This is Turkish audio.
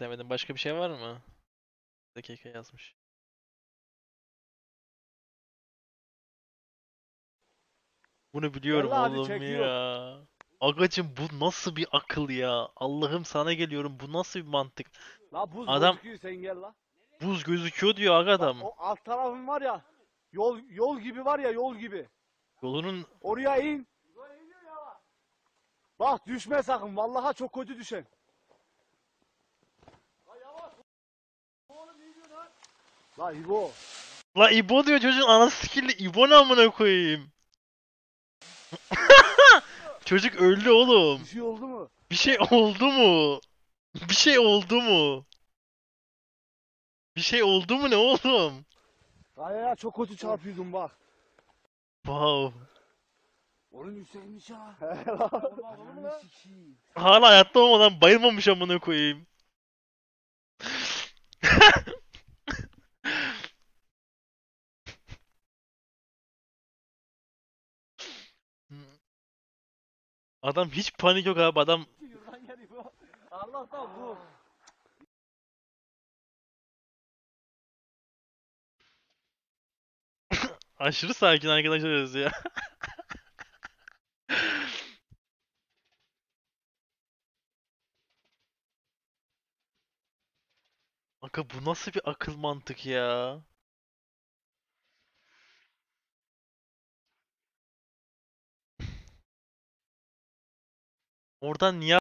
Demedim. Başka bir şey var mı? Dakika yazmış. Bunu biliyorum Vallahi oğlum ya. Agacım bu nasıl bir akıl ya? Allah'ım sana geliyorum. Bu nasıl bir mantık? La buz Adam- gözüküyor sen gel la. Buz gözüküyor diyor aga Bak, adam. o alt tarafın var ya. Yol yol gibi var ya yol gibi. Yolunun Oraya in. Bak düşme sakın. Vallahi çok kötü düşen. La İbo. La İbo diyor çocuğun anası sikildi. İbo ne amına koyayım? Çocuk öldü oğlum. Bir şey oldu mu? Bir şey oldu mu? Bir şey oldu mu? Bir şey oldu mu ne oğlum? Kayaya çok kötü çarpıyordum bak. Wow. Oğlum yükselmiş ha. Hala hayatta olmadan bayılmamış amına koyayım. Adam hiç panik yok abi adam. Allah'tan bu. aşırı sakin arkadaşlarız ya. Aga bu nasıl bir akıl mantık ya? Oradan niye